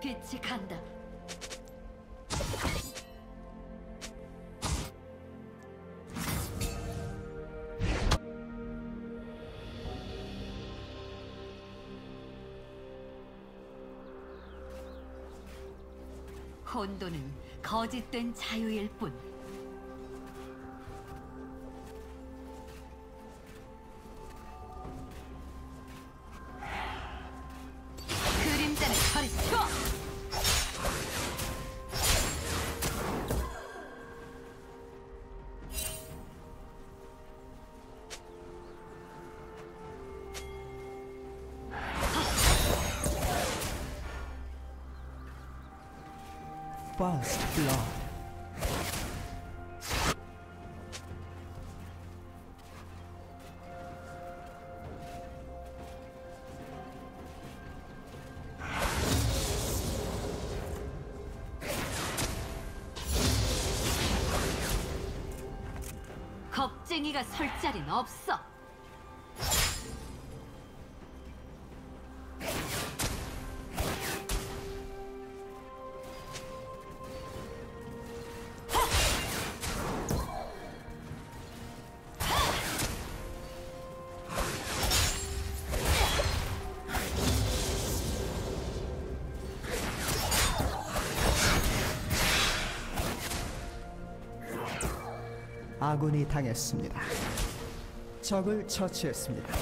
빛이 간다. 혼돈은 거짓된 자유일 뿐. First blood. 겁쟁이가 설 자리는 없어. 아군이 당했습니다. 적을 처치했습니다.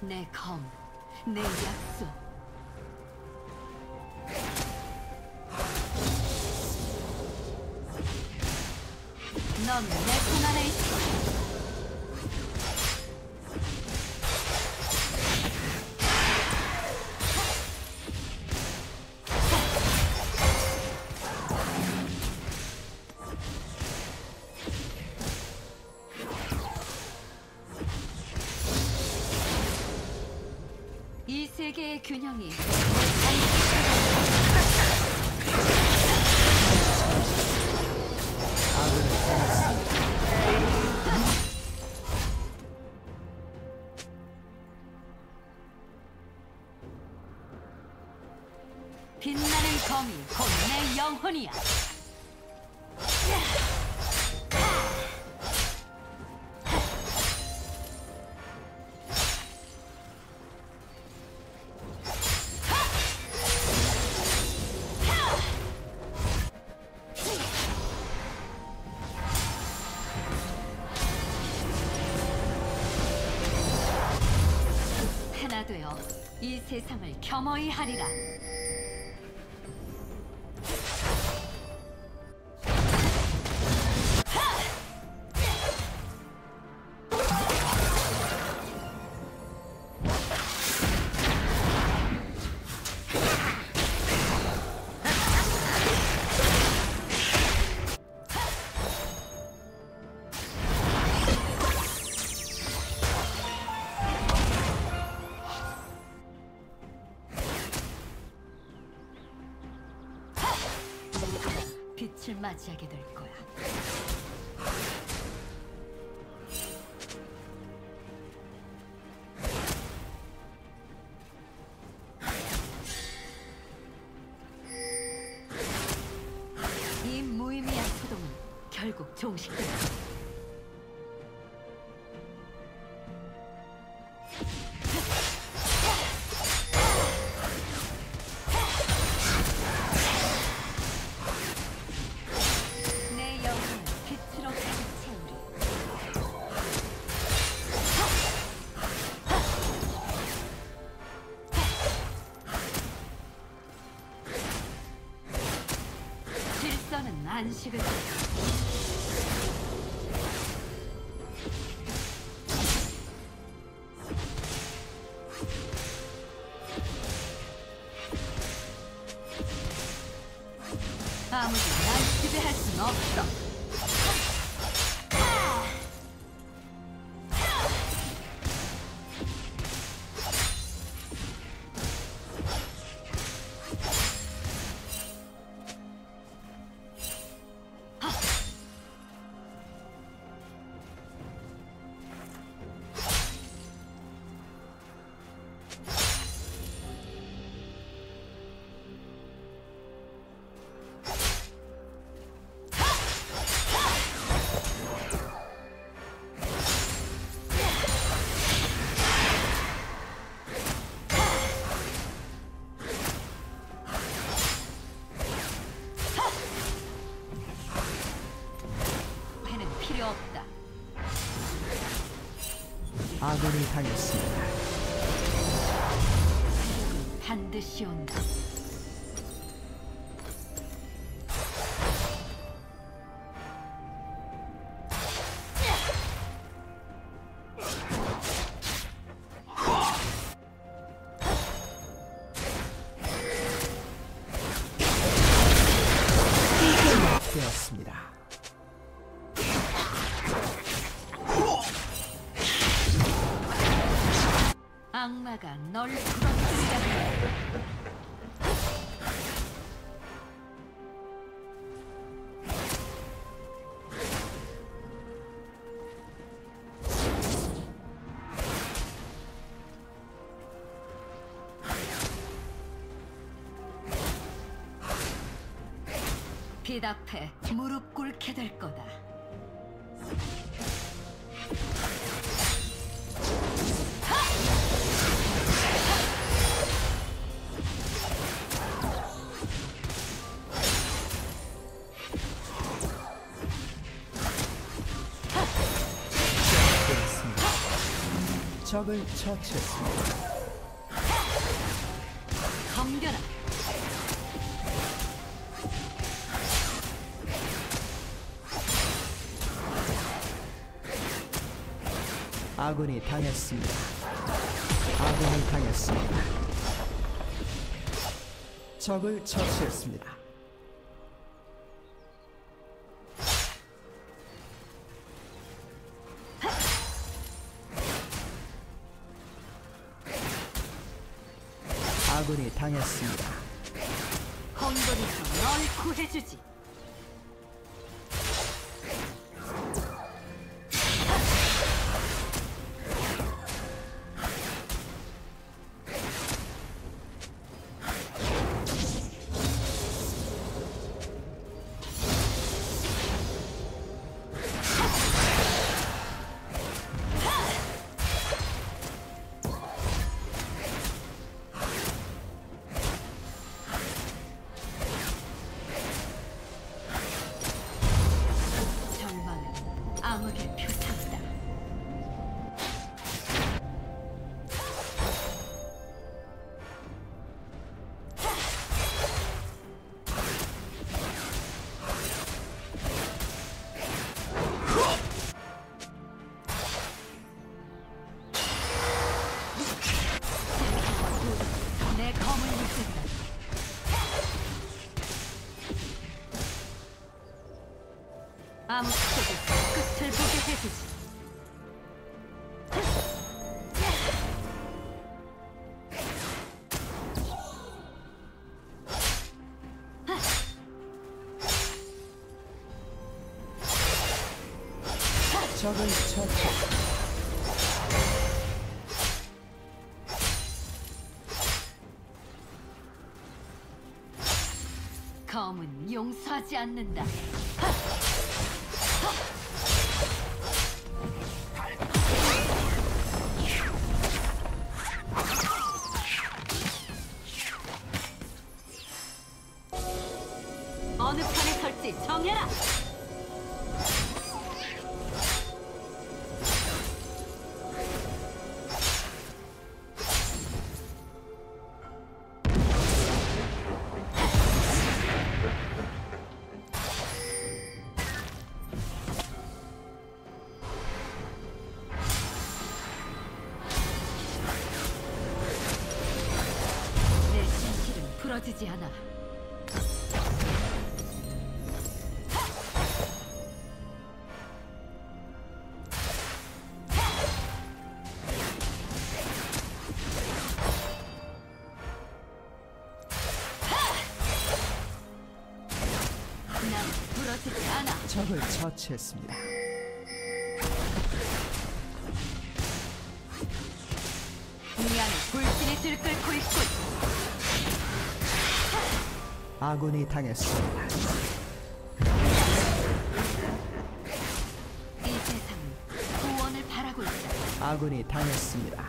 내 검, 내 약속. 검이 곧 내 영혼이야. 하나 되어 이 세상을 겸허히 하리라. 맞이하게 될 거야. 이 무의미한 소동은 결국 종식된다. 질서는 당했습니다. 반드시 온다. 악마가 널 부러뜨리다. 빛 앞에 무릎 꿇게 될 거다. 적을 처치했습니다. 검겨라. 아군이 당했습니다. 아군이 당했습니다. 적을 처치했습니다. 당했습니다. 적을 처치. 검은 용서하지 않는다. 어 풀어지지 않아. 적을 처치했습니다. 이 안에 불신이 들끓고 있군. 아군이 당했습니다. 이 세상은 구원을 바라고 있다. 아군이 당했습니다.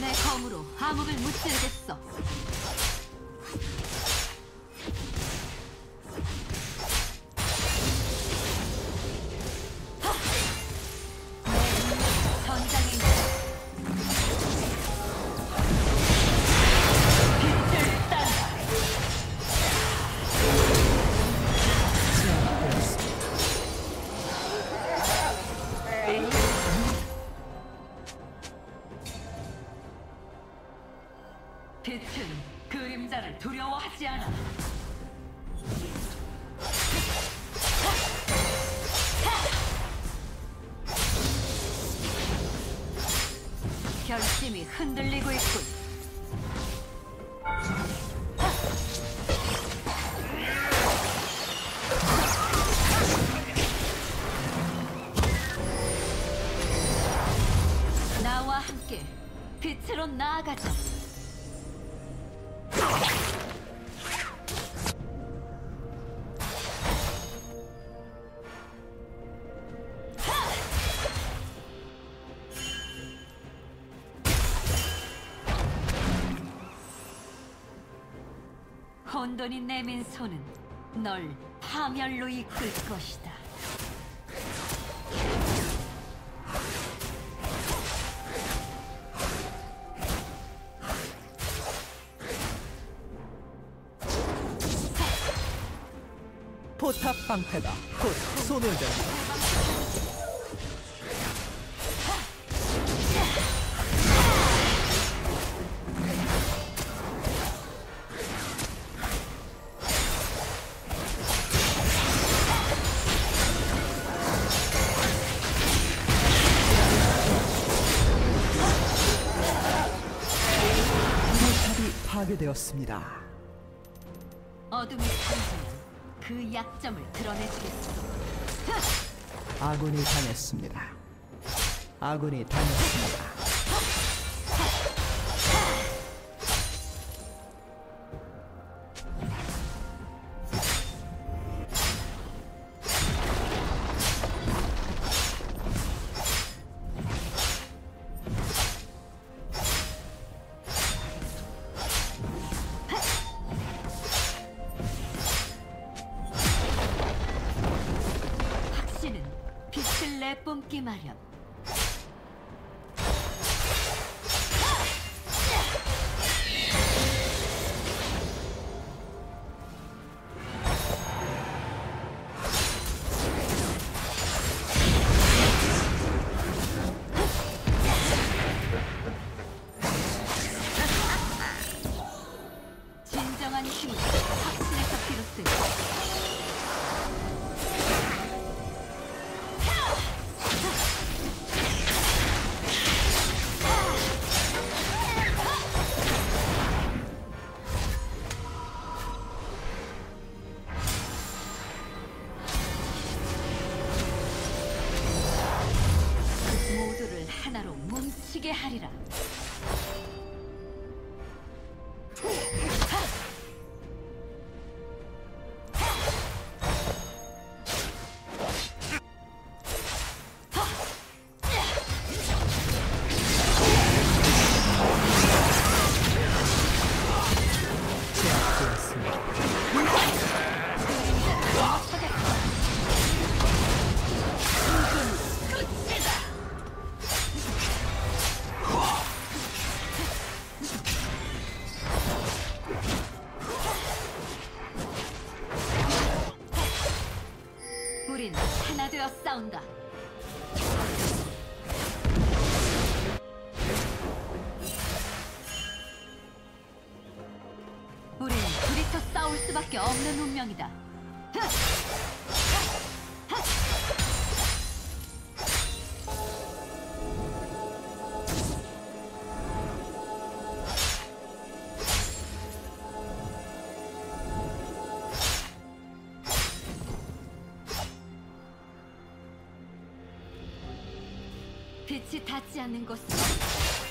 내 검으로 암흑을 무찌르겠어. 함께 빛으로 나아가자. 혼돈이 내민 손은 널 파멸로 이끌 것이다. 방패가 곧. 포탑이 파괴되었습니다. 어둠이 상징은 그 약점을 드러내주겠어. 아군이 당했습니다. 아군이 당했습니다. 빛을 내뿜기 마련. 빛이 닿지 않는 곳은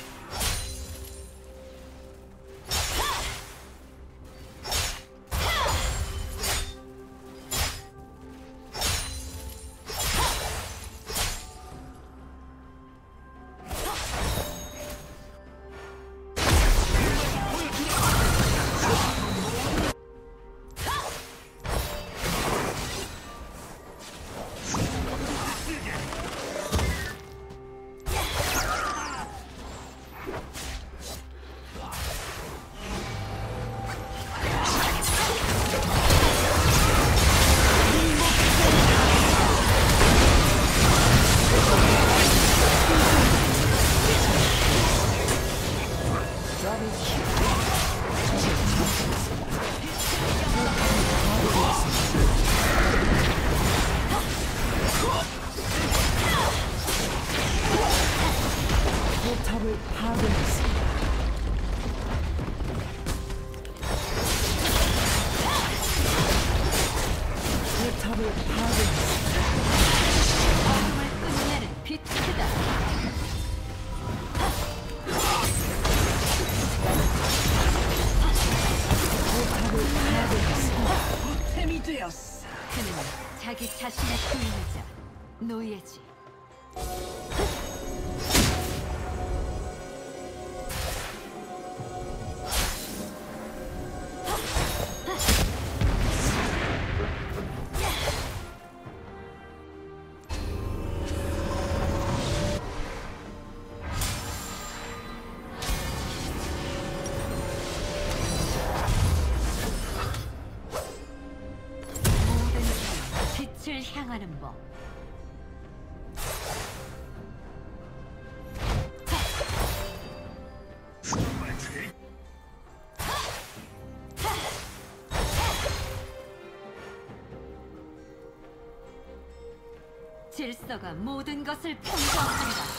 질서가 모든 것을 평정합니다.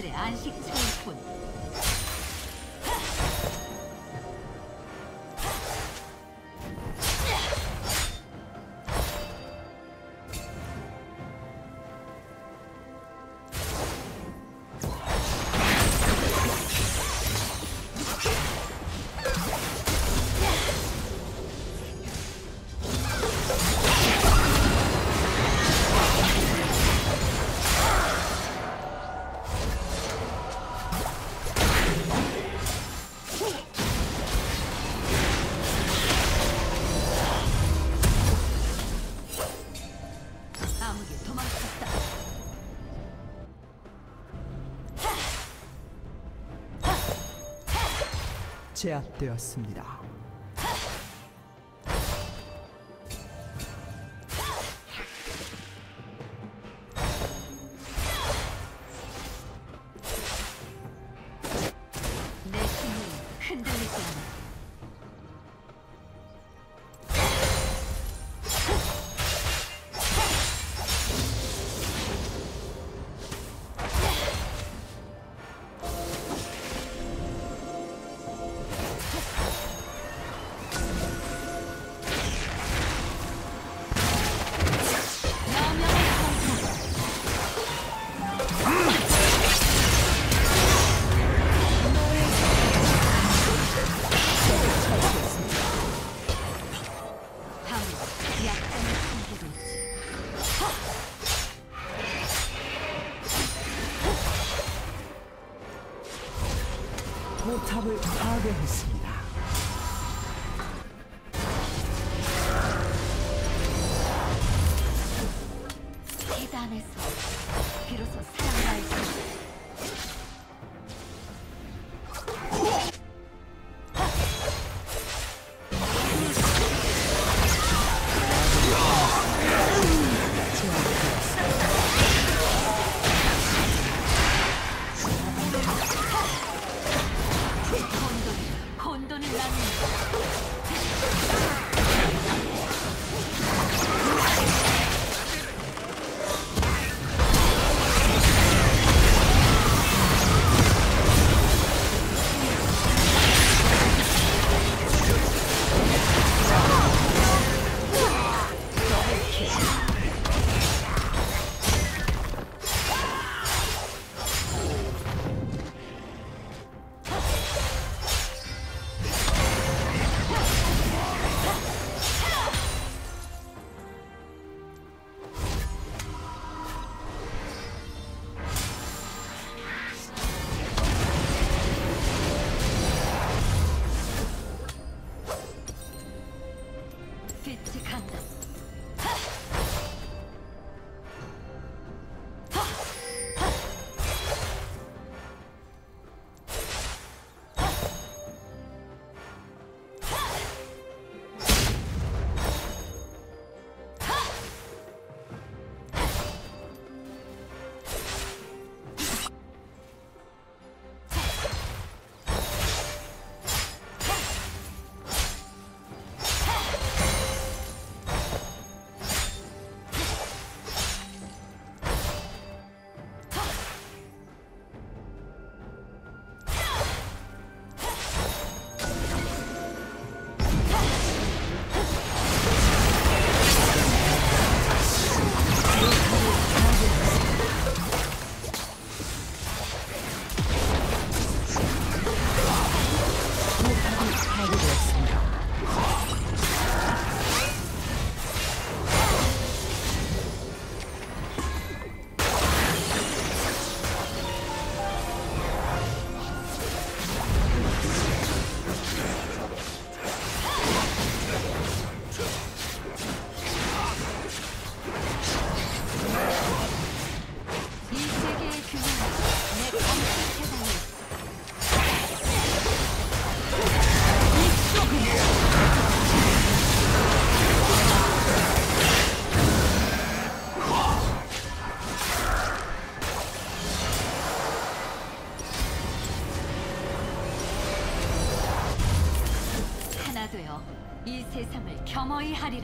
그래 안식 차일 뿐. 제압되었습니다. いハリ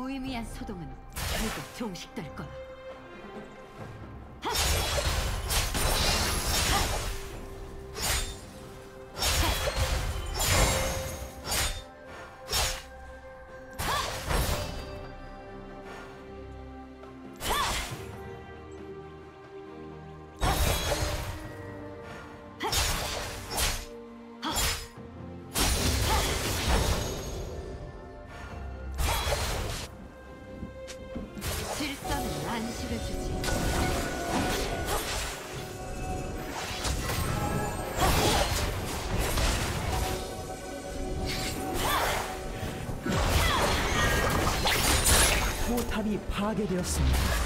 무의미한 소동은 결국 종식될 거야. 파괴되었습니다.